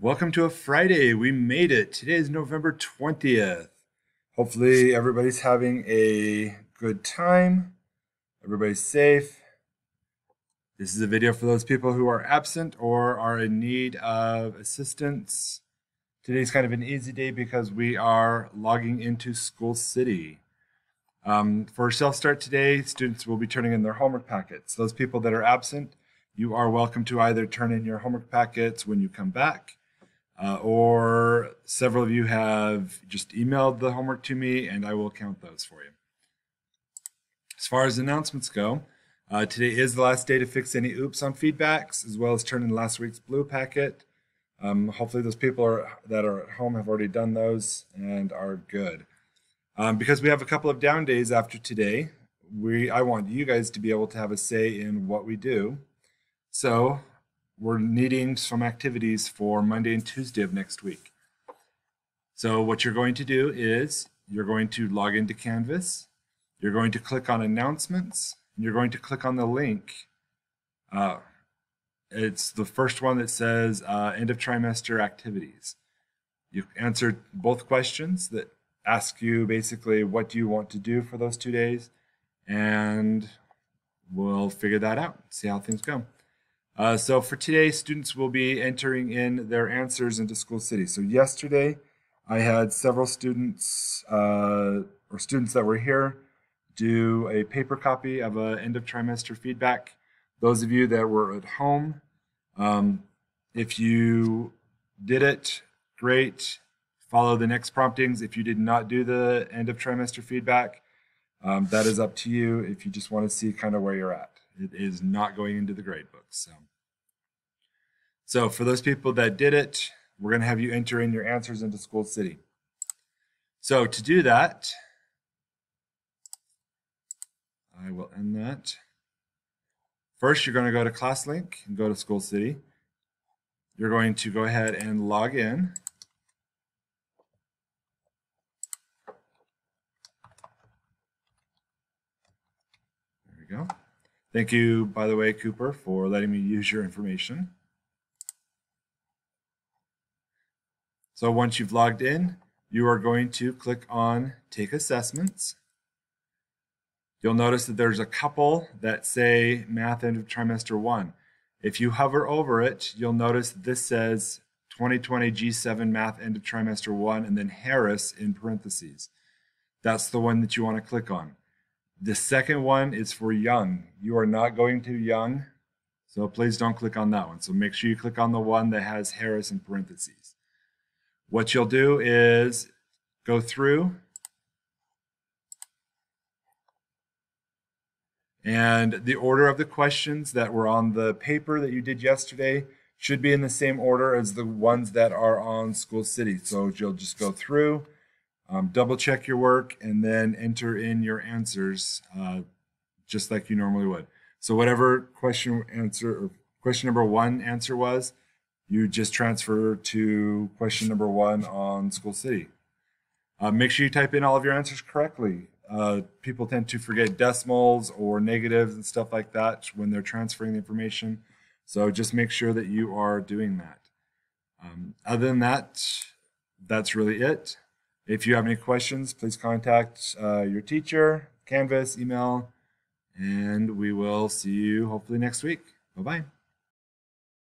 Welcome to a Friday. We made it. Today is November 20th. Hopefully, everybody's having a good time. Everybody's safe. This is a video for those people who are absent or are in need of assistance. Today's kind of an easy day because we are logging into School City. Um, for self-start today, students will be turning in their homework packets. Those people that are absent, you are welcome to either turn in your homework packets when you come back uh, or several of you have just emailed the homework to me and I will count those for you. As far as announcements go, uh, today is the last day to fix any oops on feedbacks as well as turn in last week's blue packet. Um, hopefully those people are, that are at home have already done those and are good. Um, because we have a couple of down days after today, we I want you guys to be able to have a say in what we do. So we're needing some activities for Monday and Tuesday of next week. So what you're going to do is you're going to log into Canvas. You're going to click on announcements. And you're going to click on the link. Uh, it's the first one that says uh, end of trimester activities. You answer both questions that ask you basically what do you want to do for those two days and we'll figure that out, see how things go. Uh, so for today, students will be entering in their answers into School City. So yesterday, I had several students uh, or students that were here do a paper copy of a end of trimester feedback. Those of you that were at home, um, if you did it, great. Follow the next promptings. If you did not do the end of trimester feedback, um, that is up to you if you just want to see kind of where you're at. It is not going into the grade books. So. So for those people that did it, we're going to have you enter in your answers into School City. So to do that, I will end that. First, you're going to go to ClassLink and go to School City. You're going to go ahead and log in. There we go. Thank you, by the way, Cooper, for letting me use your information. So once you've logged in, you are going to click on Take Assessments. You'll notice that there's a couple that say Math End of Trimester 1. If you hover over it, you'll notice this says 2020 G7 Math End of Trimester 1 and then Harris in parentheses. That's the one that you want to click on. The second one is for Young. You are not going to Young, so please don't click on that one. So make sure you click on the one that has Harris in parentheses. What you'll do is go through and the order of the questions that were on the paper that you did yesterday should be in the same order as the ones that are on School City. So you'll just go through, um, double check your work, and then enter in your answers uh, just like you normally would. So whatever question answer or question number one answer was, you just transfer to question number one on School City. Uh, make sure you type in all of your answers correctly. Uh, people tend to forget decimals or negatives and stuff like that when they're transferring the information. So just make sure that you are doing that. Um, other than that, that's really it. If you have any questions, please contact uh, your teacher, Canvas, email, and we will see you hopefully next week. Bye-bye.